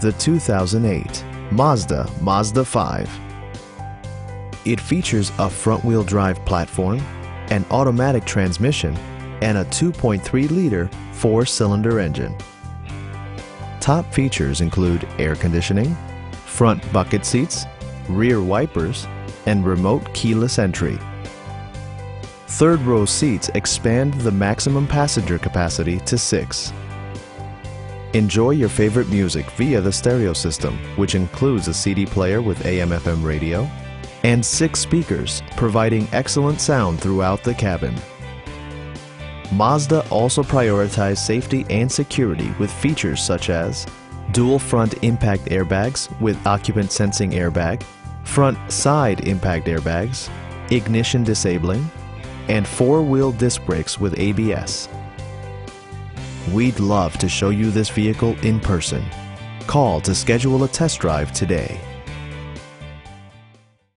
the 2008 Mazda Mazda 5. It features a front-wheel drive platform, an automatic transmission, and a 2.3-liter four-cylinder engine. Top features include air conditioning, front bucket seats, rear wipers, and remote keyless entry. Third row seats expand the maximum passenger capacity to six. Enjoy your favorite music via the stereo system, which includes a CD player with AM-FM radio and six speakers, providing excellent sound throughout the cabin. Mazda also prioritized safety and security with features such as dual front impact airbags with occupant sensing airbag, front side impact airbags, ignition disabling, and four-wheel disc brakes with ABS. We'd love to show you this vehicle in person. Call to schedule a test drive today.